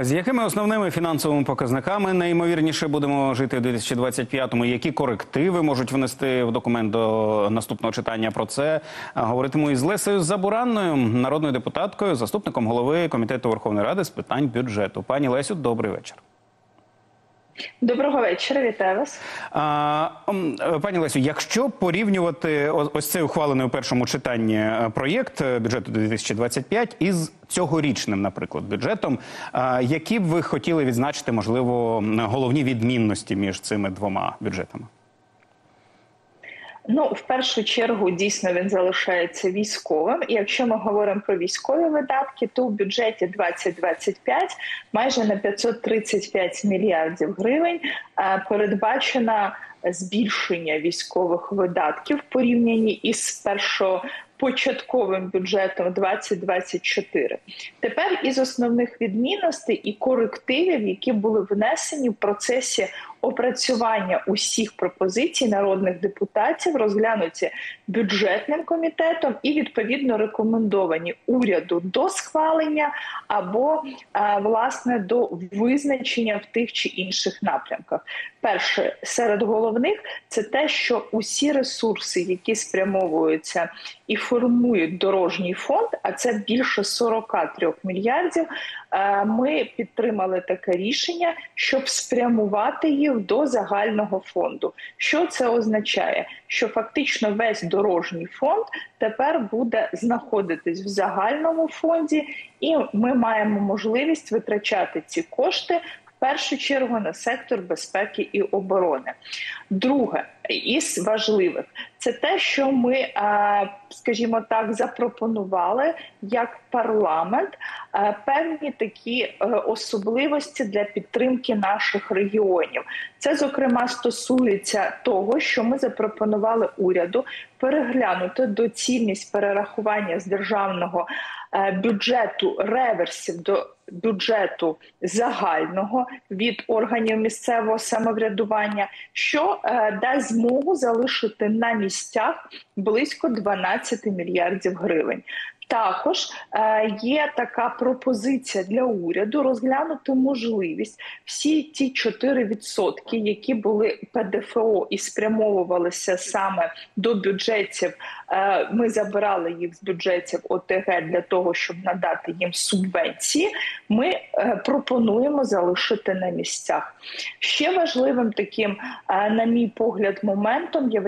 З якими основними фінансовими показниками найімовірніше будемо жити у 2025-му? Які корективи можуть внести в документ до наступного читання? Про це говоритиму із Лесею Забуранною, народною депутаткою, заступником голови комітету Верховної Ради з питань бюджету. Пані Лесю, добрий вечір. Доброго вечора, вітаю вас. А, е, пані Лесю, якщо порівнювати ось цей ухвалений у першому читанні е, проєкт е, бюджету 2025 із цьогорічним, наприклад, бюджетом, які б ви хотіли відзначити, можливо, головні відмінності між цими двома бюджетами? Ну, в першу чергу, дійсно він залишається військовим. І якщо ми говоримо про військові видатки, то в бюджеті 2025 майже на 535 мільярдів гривень е, передбачено збільшення військових видатків в порівнянні із першопочатковим бюджетом 2024. Тепер із основних відмінностей і корективів, які були внесені в процесі опрацювання усіх пропозицій народних депутатів, розглянуті бюджетним комітетом і відповідно рекомендовані уряду до схвалення або власне до визначення в тих чи інших напрямках. Перше серед головних це те, що усі ресурси, які спрямовуються і формують дорожній фонд, а це більше 43 мільярдів. е, Ми підтримали таке рішення, щоб спрямувати їх до загального фонду. Що це означає? Що фактично весь дорожній фонд тепер буде знаходитись в загальному фонді, і ми маємо можливість витрачати ці кошти. Першу чергу на сектор безпеки і оборони. Друге із важливих це те, що ми, скажімо так, запропонували як парламент певні такі е, особливості для підтримки наших регіонів. Це зокрема стосується того, що ми запропонували уряду переглянути доцільність перерахування з державного е, бюджету реверсів до бюджету загального від органів місцевого самоврядування, що е, дасть змогу залишити на місцях близько 12 мільярдів гривень. Також е, є така пропозиція для уряду розглянути можливість всі ті 4%, які були ПДФО і спрямовувалися саме до бюджетів. Е, ми забирали їх з бюджетів ОТГ для того, щоб надати їм субвенції. Ми е, пропонуємо залишити на місцях. Ще важливим таким, на мій погляд, моментом є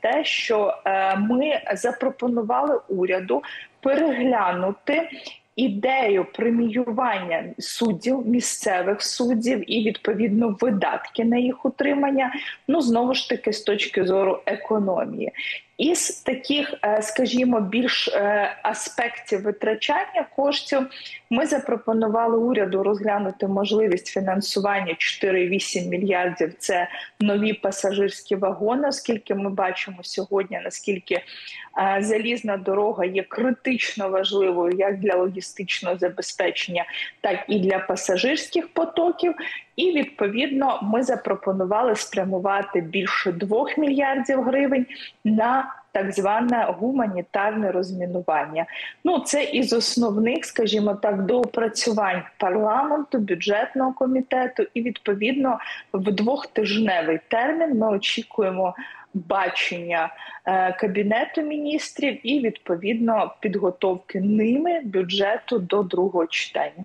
те, що ми запропонували уряду переглянути. Ідею преміювання суддів, місцевих суддів і відповідно видатки на їх утримання, ну знову ж таки з точки зору економії. Із таких, е, скажімо, більш е, аспектів витрачання коштів ми запропонували уряду розглянути можливість фінансування 4,8 мільярдів. Це нові пасажирські вагони, оскільки ми бачимо сьогодні, наскільки е, залізна дорога є критично важливою як для логістичного забезпечення, так і для пасажирських потоків. І відповідно ми запропонували спрямувати більше 2 мільярдів гривень на так зване гуманітарне розмінування. Ну це із основних, скажімо так, доопрацювань парламенту, бюджетного комітету, і відповідно в двохтижневий термін ми очікуємо. Бачення е, кабінету міністрів і відповідно підготовки ними бюджету до другого читання.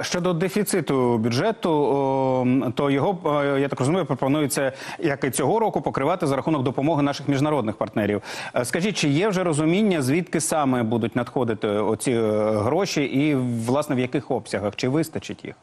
Щодо дефіциту бюджету, то його е, я так розумію, пропонується як і цього року покривати за рахунок допомоги наших міжнародних партнерів. Е, Скажіть, чи є вже розуміння, звідки саме будуть надходити оці е, гроші, і власне в яких обсягах чи вистачить їх?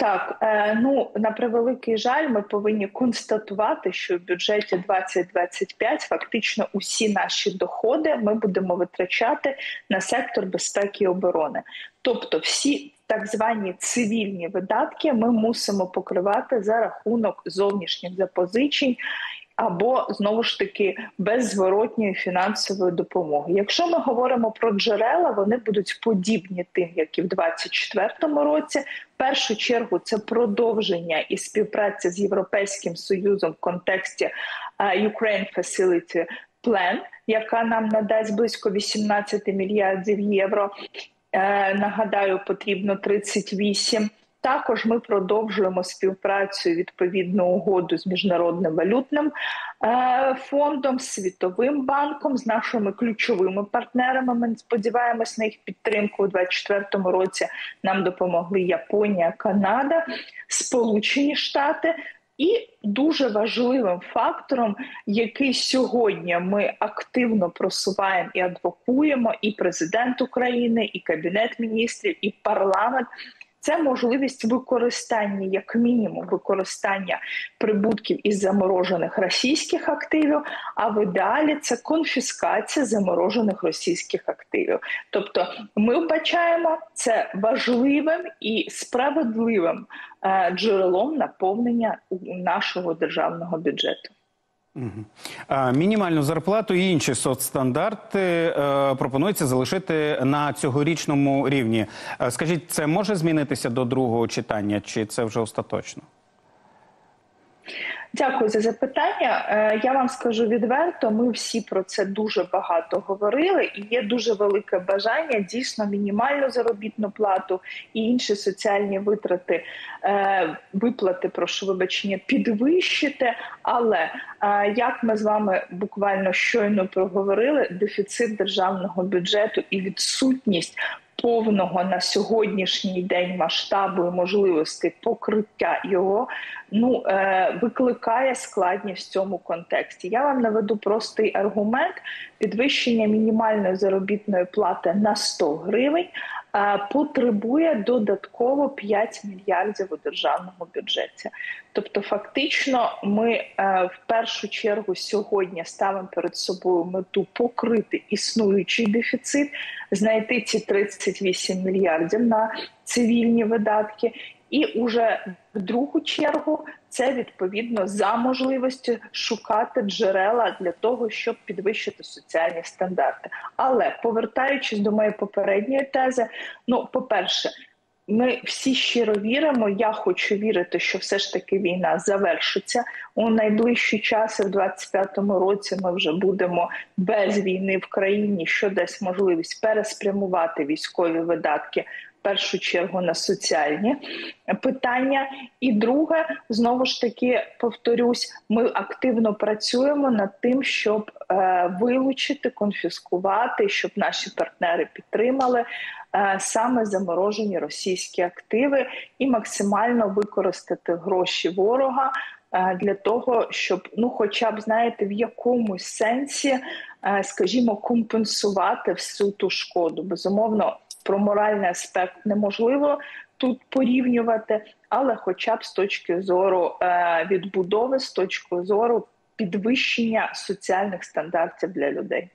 Так, е, ну на превеликий жаль, ми повинні констатувати, що в бюджеті 2025 фактично усі наші доходи ми будемо витрачати на сектор безпеки і оборони, тобто всі. Так звані цивільні видатки ми мусимо покривати за рахунок зовнішніх запозичень або знову ж таки беззворотньої фінансової допомоги. Якщо ми говоримо про джерела, вони будуть подібні тим, як і в 2024 році. В першу чергу це продовження і співпраця з європейським союзом в контексті Ukraine Facility Plan, яка нам надасть близько 18 мільярдів євро. Е, нагадаю, потрібно 38. Також ми продовжуємо співпрацю відповідну угоду з міжнародним валютним е, фондом, світовим банком, з нашими ключовими партнерами. Ми сподіваємось на їх підтримку у 2024 році. Нам допомогли Японія, Канада, Сполучені Штати. І дуже важливим фактором, який сьогодні ми активно просуваємо і адвокуємо, і президент України, і кабінет міністрів, і парламент. Це можливість використання, як мінімум, використання прибутків із заморожених російських активів. А в ідеалі це конфіскація заморожених російських активів. Тобто, ми вбачаємо це важливим і справедливим е, джерелом наповнення нашого державного бюджету. Мінімальну зарплату і інші соцстандарти е, пропонується залишити на цьогорічному рівні. Е, Скажіть, це може змінитися до другого читання, чи це вже остаточно? Дякую за запитання. Е, Я вам скажу відверто. Ми всі про це дуже багато говорили, і є дуже велике бажання дійсно мінімальну заробітну плату і інші соціальні витрати е, виплати, прошу вибачення, підвищити. Але е, як ми з вами буквально щойно проговорили, дефіцит державного бюджету і відсутність повного на сьогоднішній день масштабу і можливості покриття його ну е, викликає складність в цьому контексті. Я вам наведу простий аргумент: підвищення мінімальної заробітної плати на 100 гривень. Е, Потребує додатково 5 мільярдів у державному бюджеті. Тобто, фактично, ми е, в першу чергу сьогодні ставимо перед собою мету покрити існуючий дефіцит, знайти ці 38 мільярдів на цивільні видатки. І уже в другу чергу це відповідно за можливості шукати джерела для того, щоб підвищити соціальні стандарти. Але повертаючись до моєї попередньої тези, ну по перше. Ми всі щиро віримо. Я хочу вірити, що все ж таки війна завершиться у найближчі часи. В 25-му році ми вже будемо без війни в країні, що дасть можливість переспрямувати військові видатки. Першу чергу на соціальні питання, і друге, знову ж таки повторюсь, ми активно працюємо над тим, щоб е, вилучити, конфіскувати, щоб наші партнери підтримали е, саме заморожені російські активи і максимально використати гроші ворога е, для того, щоб ну, хоча б знаєте, в якомусь сенсі, е, скажімо, компенсувати всю ту шкоду. Безумовно, про моральний аспект неможливо тут порівнювати, але, хоча б з точки зору е, відбудови, з точки зору підвищення соціальних стандартів для людей.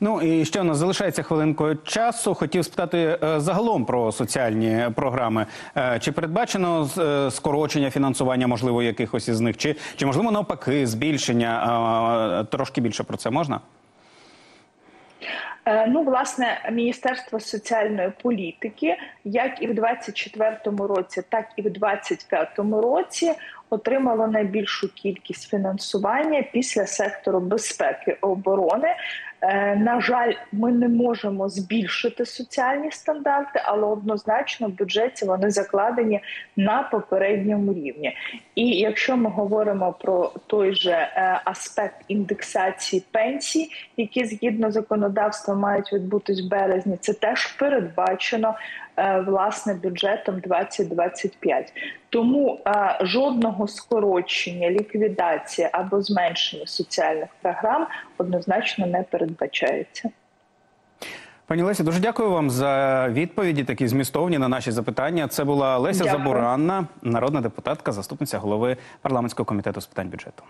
Ну і ще у нас залишається хвилинкою часу. Хотів спитати е, загалом про соціальні програми. Е, Чи передбачено скорочення фінансування, можливо, якихось із них, чи, чи можливо навпаки збільшення? Трошки більше про це можна? Е, Ну, власне, Міністерство соціальної політики, як і в 2024 році, так і в 2025 році, отримало найбільшу кількість фінансування після сектору безпеки і оборони. Е, На жаль, ми не можемо збільшити соціальні стандарти, але однозначно в бюджеті вони закладені на попередньому рівні. І якщо ми говоримо про той же е, аспект індексації пенсій, які згідно законодавства мають відбутись в березні, це теж передбачено власне бюджетом 2025. Тому е, жодного скорочення, ліквідації або зменшення соціальних програм однозначно не передбачається. Пані Лесі, дуже дякую вам за відповіді, такі змістовні на наші запитання. Це була Леся Дякую. Забуранна, народна депутатка, заступниця голови парламентського комітету з питань бюджету.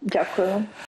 Дякую.